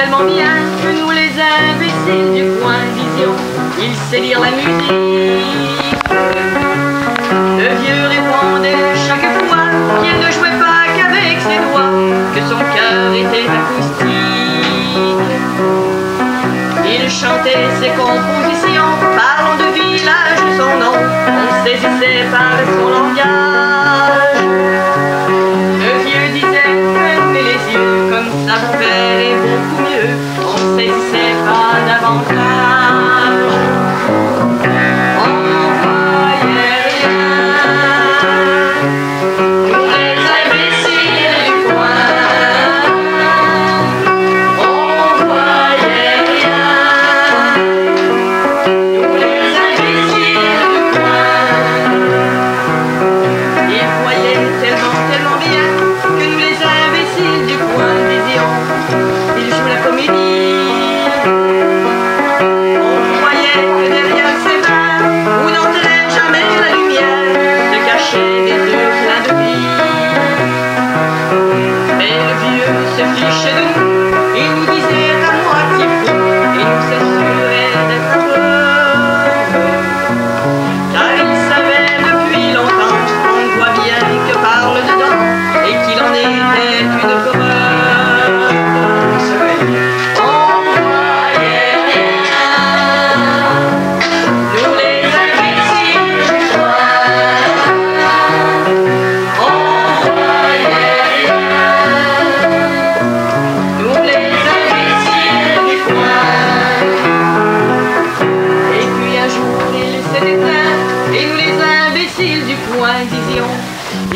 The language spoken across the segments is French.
tellement bien que nous les imbéciles du coin disions il sait lire la musique. Le vieux répondait chaque fois qu'il ne jouait pas qu'avec ses doigts, que son cœur était acoustique. Il chantait ses compos Você ficha do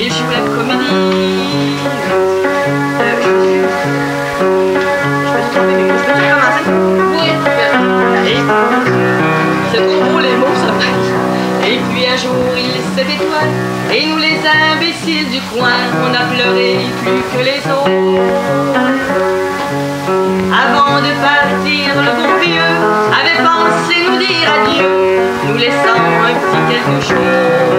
je peux recommencer? Oui. Et c'est trop beau les mots. Et puis un jour il et nous les imbéciles du coin, on a pleuré plus que les autres. Avant de partir, le bon vieux avait pensé nous dire adieu, nous laissant un petit quelque chose.